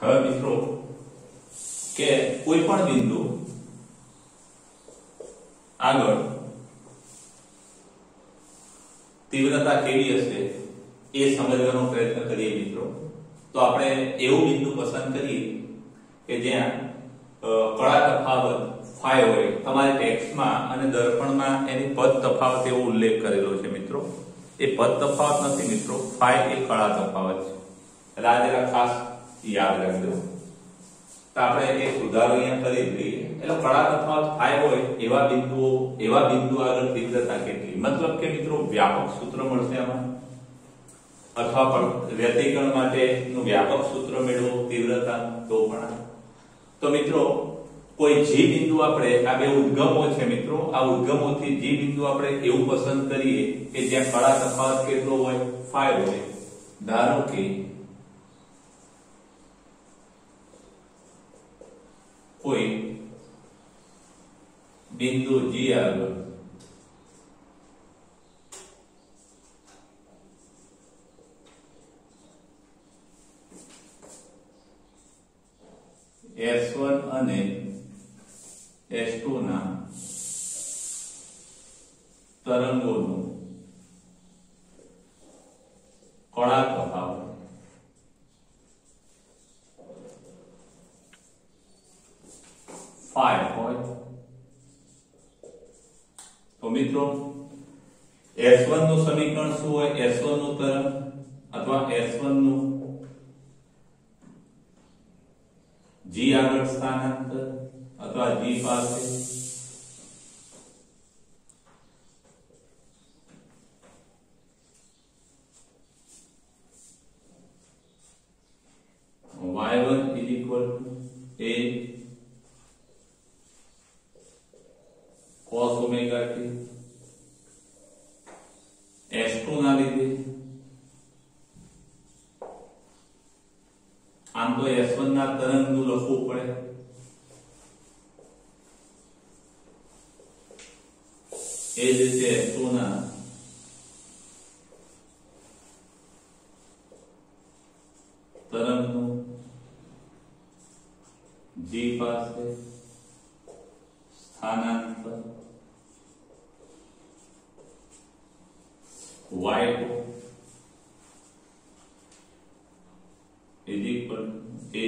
હવે મિત્રો, કે કોઈ પણ બિંદુ આગળ તીવ્રતા કેવી હશે એ સમજવાનો પ્રયત્ન કરીએ મિત્રો. તો આપણે એવું બિંદુ પસંદ કરીએ કે જ્યાં કળા તફાવત ફાય હોય, તમારે ટેક્સમાં અને દર્પણમાં એની પદ તફાવત એવો ઉલ્લેખ કરેલો છે મિત્રો. એ પદ તફાવત નથી મિત્રો, ફાય એ કળા તફાવત છે. એટલે આ ખાસ યાદ રાખજો. તો આપણે એક ઉદાહરણ અહીંયા કરી લઈએ. એટલે કળા તફાવત થાય હોય એવા બિંદુઓ, એવા બિંદુ આગળ તીવ્રતા કેટલી? મતલબ કે મિત્રો વ્યાપક સૂત્ર મળશે આમાં. અથવા પણ વ્યતિકરણ માટેનું વ્યાપક સૂત્ર મેળવો તીવ્રતા, તો પણ તો મિત્રો, કોઈ જે બિંદુ આપણે, આ બે ઉદ્ગમો છે મિત્રો, આ ઉદ્ગમોથી જે બિંદુ આપણે એવું પસંદ કરીએ કે જ્યાં કળા તફાવત કેટલો હોય? ફાઈ હોય. ધારો કે કોઈ બિંદુ જી આગળ. S1 અને S2 ના તરંગોનું स्थानांतर वायु ए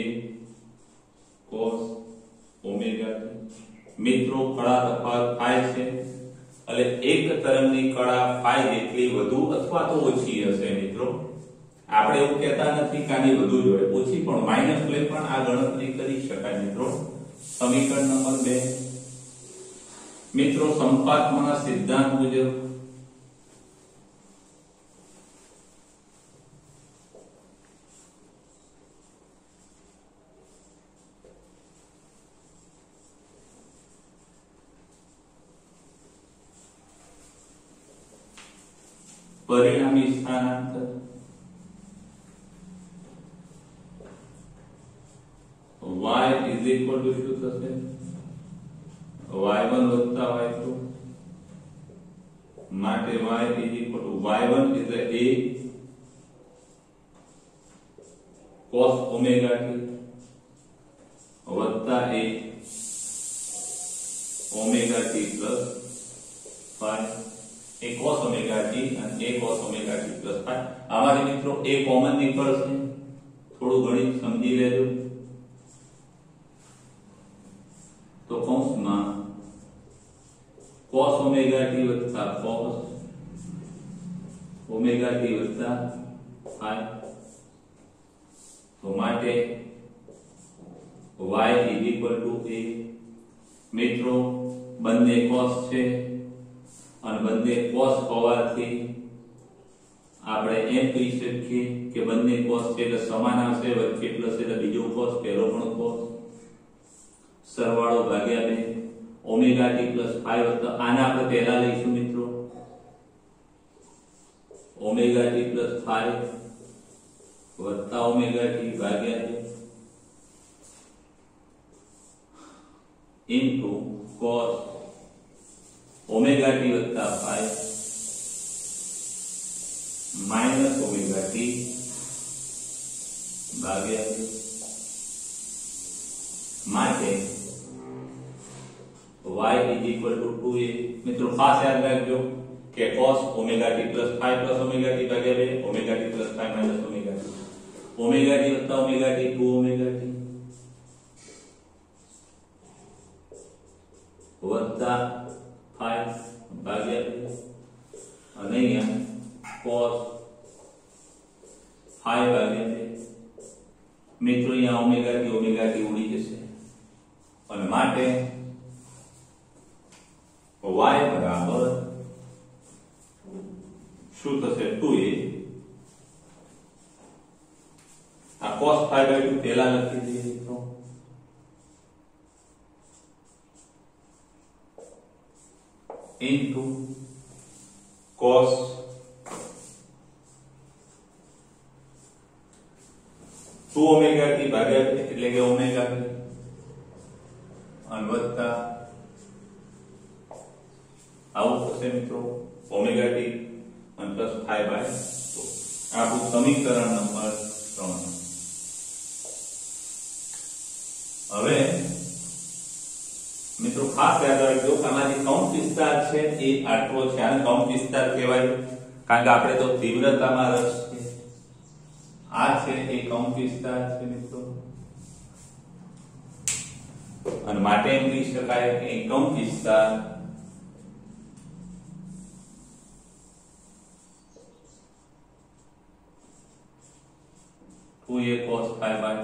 कोस ओमेगा मित्रों खड़ा तफात आए से એટલે એક તરંગની કળા ફાઈ જેટલી વધુ અથવા તો ઓછી હશે મિત્રો? આપણે એવું કહેતા નથી કે આની વધુ જોઈએ ઓછી પણ માઇનસ લઈ પણ આ ગણતરી કરી શકાય મિત્રો. સમીકરણ નંબર 2 મિત્રો સંપાતના સિદ્ધાંત મુજબ cos omega t વત્તા a omega t plus phi a cos omega t અને a cos omega t plus phi આમાંથી મિત્રો a કોમન નીકળશે થોડું ગણિત સમજી લેજો તો કૌંસમાં cos omega t વત્તા cos omega t વત્તા phi તો માટે y a. મિત્રો, બંને cos છે અને બંને cos હોવાથી આપણે એમ કહી શકીએ કે બંને cos છે એટલે સમાન આવશે, વચ્ચે પ્લસ એટલે બીજો cos, પહેલો પણ cos. સરવાળો ભાગ્યા બે. ઓમેગા t પ્લસ તો આને આપણે પહેલા લઈશું મિત્રો. ઓમેગા ટી પ્લસ ફાઈવ વત્તા ઓમેગા ટી ભાગ્યા બે ઇન્ટુ કોસ ઓમેગા ટી વત્તા ફાઈવ માઇનસ ઓમેગા ટી ભાગ્યા બે માટે y is equal to 2a મિત્રો ખાસ યાદ રાખજો કે cos omega t plus 5 plus omega t ભાગ્યા 2 omega t plus 5 minus omega t omega t વત્તા ઓમેગા t 2 ઓમેગા t વત્તા 5 ભાગ્યા 2 અને અહીંયા cos 5 ભાગ્યા 2 મિત્રો અહીંયા ઓમેગા t ઓમેગા t ઉડી જશે અને માટે y બરાબર શું થશે 2a આ cos 5 by 2 પહેલા લખી દઈએ મિત્રો into cos two omega t ભાગ્યા બે એટલે કે ઓમેગા ટી અને વત્તા આવું થશે મિત્રો ઓમેગા ટી અને પ્લસ ફાઈવ બાય ટુ આપણું સમીકરણ નંબર ત્રણ હવે મિત્રો ખાસ યાદ રાખજો કે આમાં જે કૌંસ વિસ્તાર છે એ આટલો છે આને કૌંસ વિસ્તાર કહેવાય કારણ કે આપણે તો તીવ્રતામાં રસ છે આ છે એ કૌંસ વિસ્તાર છે મિત્રો અને માટે એમ કહી શકાય કે એ કૌંસ વિસ્તાર two a cos five by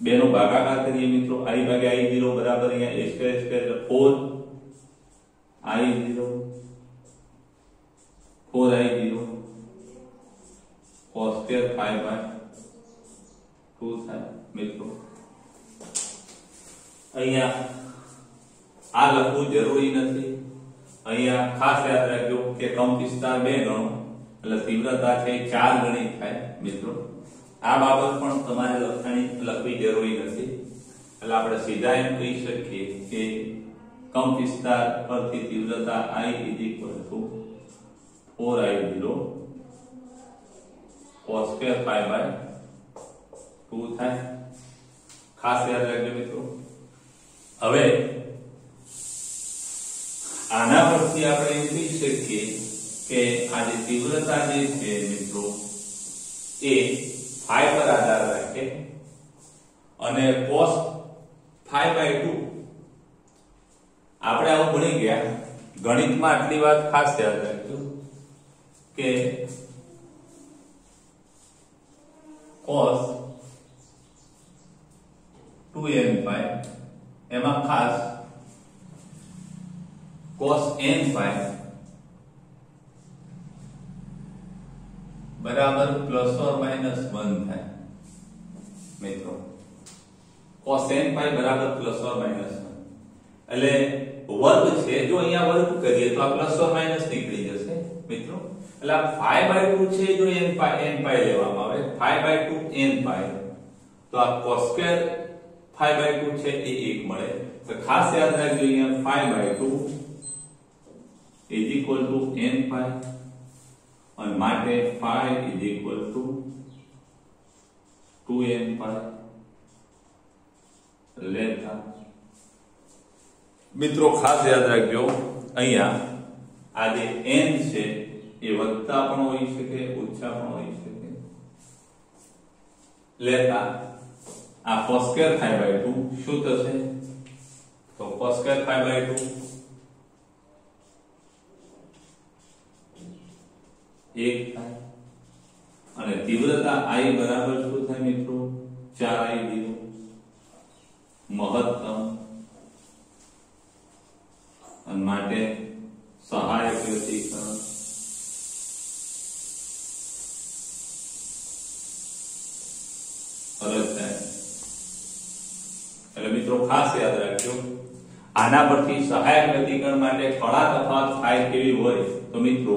બે નો ભાગાકાર કરીએ મિત્રો i ભાગ્યા i 0 બરાબર અહીંયા a સ્ક્વેર સ્ક્વેર એટલે 4 i 0 4 i 0 cos square 5 by 2 થાય મિત્રો અહીંયા આ લખવું જરૂરી નથી અહીંયા ખાસ યાદ રાખજો કે કંપ વિસ્તાર બે ગણો એટલે તીવ્રતા છે એ ચાર ગણી થાય મિત્રો આ બાબત પણ તમારે લખવાની લખવી જરૂરી નથી એટલે આપણે સીધા એમ કહી શકીએ કે કંપ વિસ્તાર પરથી તીવ્રતા i is equal to 4i0 cos square 5 by 2 થાય ખાસ યાદ રાખજો મિત્રો હવે આના પરથી આપણે એમ કહી શકીએ કે આ જે તીવ્રતા જે છે મિત્રો એ ફાઈ પર આધાર રાખે અને cos 5 બાય 2 આપણે આવું ભણી ગયા. ગણિતમાં આટલી વાત ખાસ યાદ રાખજો કે cos 2n phi એમાં ખાસ cos n phi બરાબર પ્લસ ઓર માઇનસ 1 થાય મિત્રો cos n phi બરાબર પ્લસ ઓર માઇનસ 1 એટલે વર્ગ છે જો અહીંયા વર્ગ કરીએ તો આ પ્લસ ઓર માઇનસ નીકળી જશે મિત્રો એટલે આ 5 બાય 2 છે જો n phi n phi લેવામાં આવે 5 બાય 2 n phi તો આ cos સ્ક્વેર 5 બાય 2 છે એ 1 મળે તો ખાસ યાદ રાખજો અહીંયા 5 by 2 is equal to n phi અને માટે phi is equal to 2n phi લેતા મિત્રો ખાસ યાદ રાખજો અહીંયા આ જે n છે એ વધતા પણ હોઈ શકે ઓછા પણ હોઈ શકે લેતા આ cos square 5 by 2 શું થશે તો cos square 5 by 2 એક થાય અને તીવ્રતા i બરાબર શું થાય મિત્રો 4i દીધું મહત્તમ અને માટે સહાયક વ્યક્તિકરણ ફરજ થાય મિત્રો ખાસ યાદ રાખજો આના પરથી સહાયક વ્યતિકરણ માટે કળા તફાવત થાય કેવી હોય તો મિત્રો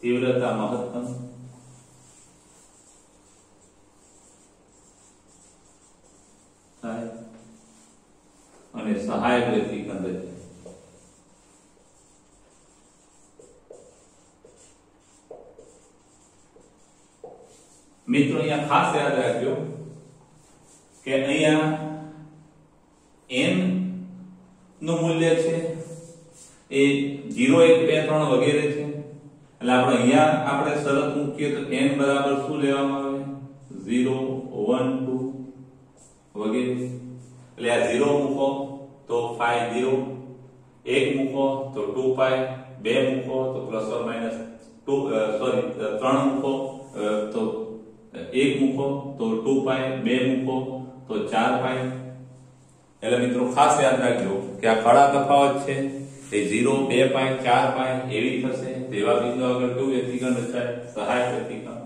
તીવ્રતા મહત્તમ થાય અને સહાયક વ્યતિકરણ રચાય મિત્રો અહીંયા ખાસ યાદ રાખજો કે અહીંયા મૂકીએ તો n બરાબર શું લેવામાં આવે? 0 1 2 વગેરે. એટલે આ 0 મૂકો તો phi 0 1 મૂકો તો 2 pi 2 મૂકો તો પ્લસ ઓર માઇનસ 2 સોરી 3 મૂકો તો 1 મૂકો તો 2 pi 2 મૂકો તો 4 pi એટલે મિત્રો ખાસ યાદ રાખજો કે આ કળા તફાવત છે. એ 0 2 pi 4 pi એવી થશે. તેવા બિંદુ આગળ કયું વ્યક્તિગણ રચાય? સહાયક વ્યક્તિગણ.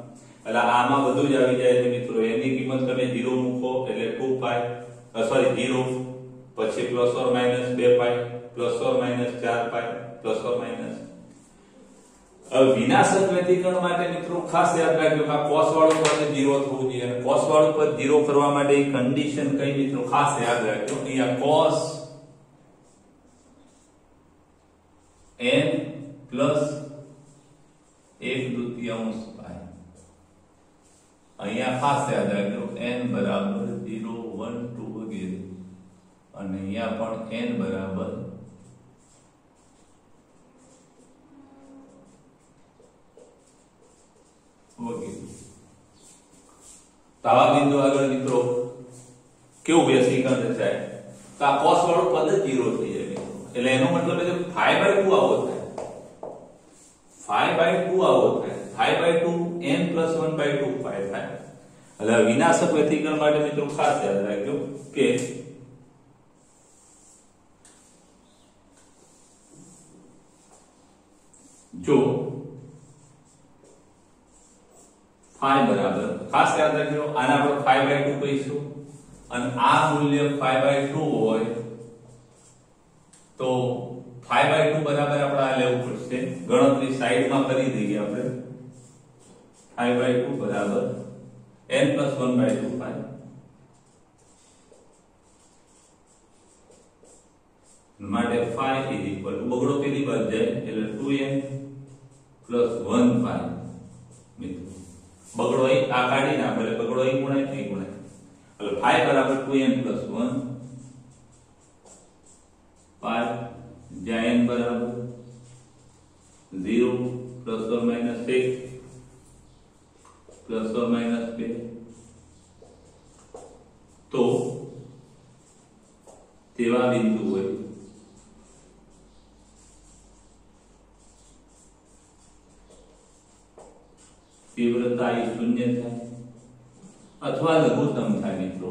એટલે આમાં બધું જ આવી જાય છે મિત્રો. એની કિંમત તમે 0 મૂકો એટલે 2 pi સોરી 0 પછી plus or minus 2 pi plus or minus 4 pi plus or minus વિનાશક વ્યતિકરણ માટે મિત્રો ખાસ યાદ રાખજો કે cos વાળું પદ 0 થવું જોઈએ. અને cos વાળું પદ 0 કરવા માટે એક કન્ડિશન કઈ મિત્રો ખાસ યાદ રાખજો. અહીંયા cos n પ્લસ 1 દુતિયાંશ pi અહીંયા ખાસ યાદ રાખજો n બરાબર 0 1 2 વગેરે અને અહીંયા પણ n બરાબર વગેરે તો આવા બિંદુ આગળ મિત્રો કેવું વ્યસ્તીકરણ રચાય તો આ cos વાળું પદ જ 0 થઈ જાય મિત્રો એટલે એનો મતલબ એ કે 5 by 2 આવો થાય 5 by 2 આવો થાય 5 by 2 n 1 by 2 5 થાય એટલે આ વિનાશક વ્યતિકરણ માટે મિત્રો ખાસ યાદ રાખજો કે જો phi બરાબર ખાસ યાદ રાખજો આને આપણે 5 by 2 કહીશું અને આ મૂલ્ય 5 by 2 હોય તો 5 by 2 બરાબર આપણે આ લેવું પડશે. ગણતરી સાઈડમાં કરી દઈએ આપણે. 5 by 2 બરાબર. n 1 by 2 pi માટે phi is equal to, બગડો પેલી બાજુ જાય, એટલે 2n 1 pi મિત્રો, બગડો અહીં, આ કાઢી નાખો, એટલે બગડો અહીં ગુણાય થઈ ગુણાય. એટલે phi બરાબર 2n 1 pi જ્યાં n બરાબર 0 plus or minus 1 plus or minus 2 તો તેવા બિંદુ હોય તીવ્રતા એ શૂન્ય થાય અથવા લઘુત્તમ થાય મિત્રો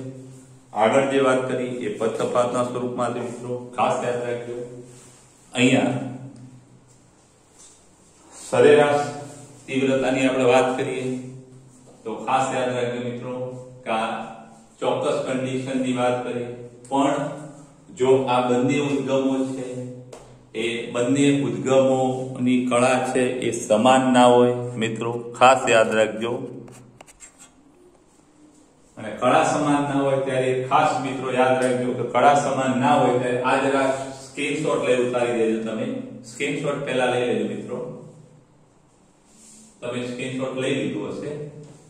આગળ જે વાત કરી, એ પદ સ્વરૂપમાં છે મિત્રો. ખાસ યાદ રાખજો. અહીંયા સરેરાશ તીવ્રતાની આપણે વાત કરીએ, તો ખાસ યાદ રાખજો મિત્રો કે ચોક્કસ કન્ડિશનની વાત કરીએ પણ જો આ બંને ઉદ્ગમો છે, એ બંને ઉદ્ગમોની કળા છે એ સમાન ના હોય મિત્રો. ખાસ યાદ રાખજો. અને કળા સમાન ના હોય ત્યારે ખાસ મિત્રો યાદ રાખજો કે કળા સમાન ના હોય ત્યારે આ જરા સ્ક્રીનશોટ લઈ ઉતારી દેજો તમે. સ્ક્રીનશોટ પહેલા લઈ લેજો મિત્રો. તમે સ્ક્રીનશોટ લઈ લીધું હશે,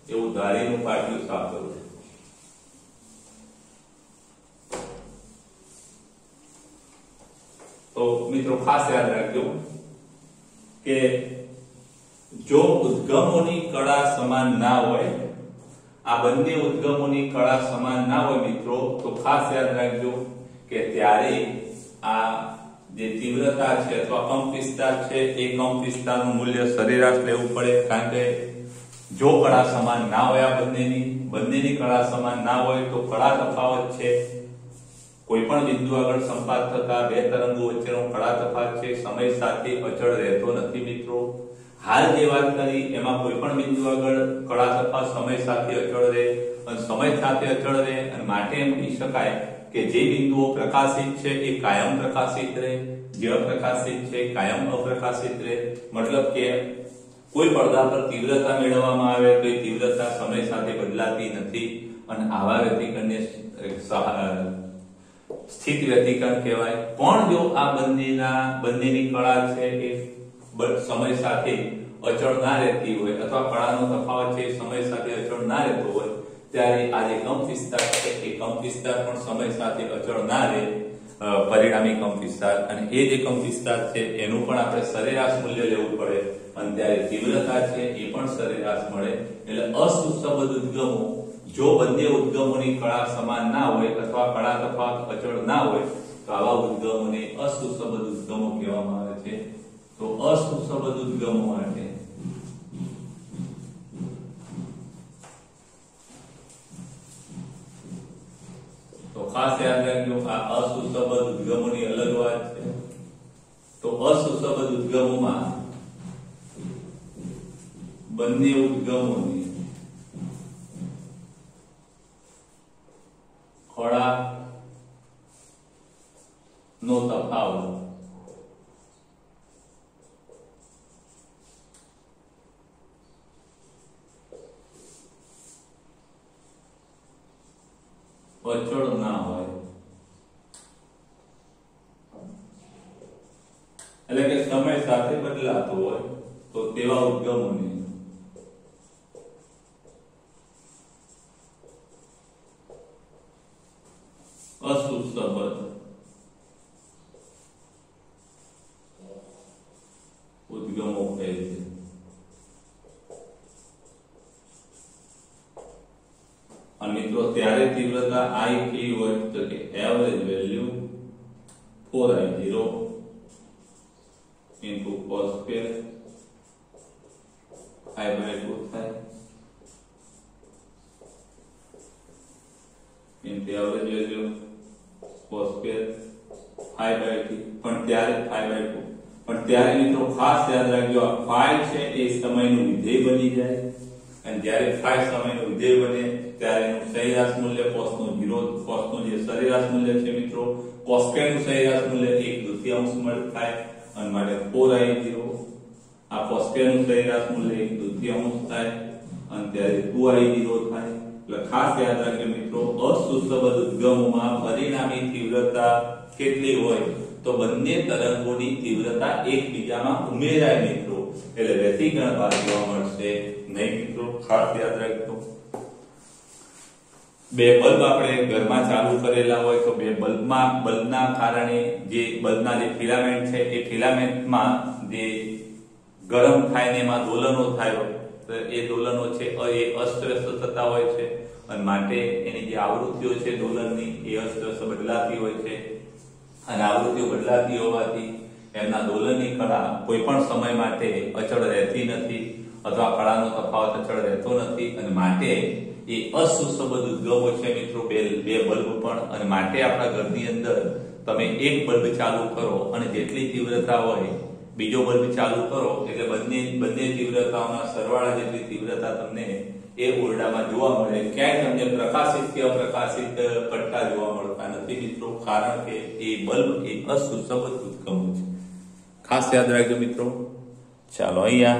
એવું ધારીનું પાટિયું સાફ કરું તો મિત્રો ખાસ યાદ રાખજો કે જો ઉદ્ગમોની કળા સમાન ના હોય આ બંને ઉદ્ગમોની કળા સમાન ના હોય મિત્રો, તો ખાસ યાદ રાખજો કે ત્યારે આ જે તીવ્રતા છે અથવા કંપ વિસ્તાર છે, એ કંપ વિસ્તારનું મૂલ્ય સરેરાશ લેવું પડે, કારણ કે જો કળા સમાન ના હોય આ બંનેની બંનેની કળા સમાન ના હોય તો કળા તફાવત છે. કોઈ પણ બિંદુ આગળ સંપાત થતા બે તરંગો વચ્ચેનો કળા તફાવત છે, સમય સાથે અચળ રહેતો નથી મિત્રો. હાલ જે વાત કરી, એમાં કોઈ પણ બિંદુ આગળ કળા તફાવત સમય સાથે અચળ રહે, અને સમય સાથે અચળ રહે, અને માટે એમ કહી શકાય કે જે બિંદુઓ પ્રકાશિત છે એ કાયમ પ્રકાશિત રહે, જે અપ્રકાશિત છે કાયમ અપ્રકાશિત રહે. મતલબ કે કોઈ પડદા પર તીવ્રતા મેળવવામાં આવે તો એ તીવ્રતા સમય સાથે બદલાતી નથી, અને આવા વ્યતિકરણને સ્થિત વ્યતિકરણ કહેવાય. પણ જો આ બંનેના, બંનેની કળા છે એ સમય સાથે અચળ ના રહેતી હોય અથવા કળાનો તફાવત છે સમય સાથે અચળ ના રહેતો હોય, ત્યારે આ જે કંપ વિસ્તાર છે એ કંપ વિસ્તાર પણ સમય સાથે અચળ ના રહે પરિણામી કંપ વિસ્તાર અને એ જે કંપ વિસ્તાર છે એનું પણ આપણે સરેરાશ મૂલ્ય લેવું પડે. અને ત્યારે તીવ્રતા છે એ પણ સરેરાશ મળે. એટલે અસુસબદ્ધ ઉદ્ગમો, જો બંને ઉદ્ગમોની કળા સમાન ના હોય અથવા કળા તફાવત અચળ ના હોય, તો આવા ઉદ્ગમોને અસુસબદ્ધ ઉદ્ગમો કહેવામાં આવે છે. તો અસુસબદ્ધ ઉદ્ગમો માટે તો ખાસ યાદ રાખજો આ અસુસબદ્ધ ઉદ્ગમોની અલગ વાત છે તો અસુસબદ્ધ ઉદ્ગમોમાં બંને ઉદ્ગમોની અચળ ના હોય. એટલે કે સમય સાથે બદલાતો હોય તો તેવા ઉદ્ગમોની 4i0 into cos square i by 2 થાય into average value cos square i by t પણ ત્યારે i by 2 પણ ત્યારે મિત્રો ખાસ યાદ રાખજો આ phi છે એ સમયનું વિધેય બની જાય અને જ્યારે phi સમયનું વિધેય બને, ત્યારે એનું સરેરાશ મૂલ્ય cos નું 0 જે સરેરાશ મૂલ્ય છે મિત્રો કોસ્કેનું સરેરાશ મૂલ્ય એક દૃતીયાંશ મળે થાય અને માટે 4i0 આ જીરો આ કોસ્કેનું સરેરાશ મૂલ્ય એક દૃતીયાંશ થાય અને ત્યારે 2i0 થાય. એટલે ખાસ યાદ રાખજો મિત્રો અસુસબદ્ધ ઉદ્ગમોમાં પરિણામી તીવ્રતા કેટલી હોય તો બંને તરંગોની તીવ્રતા એકબીજામાં ઉમેરાય મિત્રો. એટલે વ્યતિકરણ ભાગ જોવા મળશે. નહીં મિત્રો, ખાસ યાદ રાખજો. બે બલ્બ આપણે ઘરમાં ચાલુ કરેલા હોય તો બે બલ્બમાં, બલ્બના કારણે જે બલ્બના જે ફિલામેન્ટ છે, એ ફિલામેન્ટમાં જે ગરમ થાય ને એમાં દોલનો થાય તો એ દોલનો છે, એ અસ્તવ્યસ્ત થતા હોય છે. અને માટે એની જે આવૃત્તિઓ છે દોલનની, એ અસ્તવ્યસ્ત બદલાતી હોય છે. અને આવૃત્તિઓ બદલાતી હોવાથી એમના દોલનની કળા કોઈ પણ સમય માટે અચળ રહેતી નથી. અથવા કળાનો તફાવત અચળ રહેતો નથી અને માટે એ અસુસબદ ઉદ્ગમો છે મિત્રો, બે બે બલ્બ પણ અને માટે આપણા ઘરની અંદર તમે એક બલ્બ ચાલુ કરો અને જેટલી તીવ્રતા હોય, બીજો બલ્બ ચાલુ કરો, એટલે બંને બંને તીવ્રતાઓના સરવાળા જેટલી તીવ્રતા તમને એ ઓરડામાં જોવા મળે, ક્યાંય તમને પ્રકાશિત કે અપ્રકાશિત પટ્ટા જોવા મળતા નથી મિત્રો, કારણ કે એ બલ્બ એ અસુસબદ્ધ ઉદ્ગમો છે. ખાસ યાદ રાખજો મિત્રો. ચાલો અહીંયા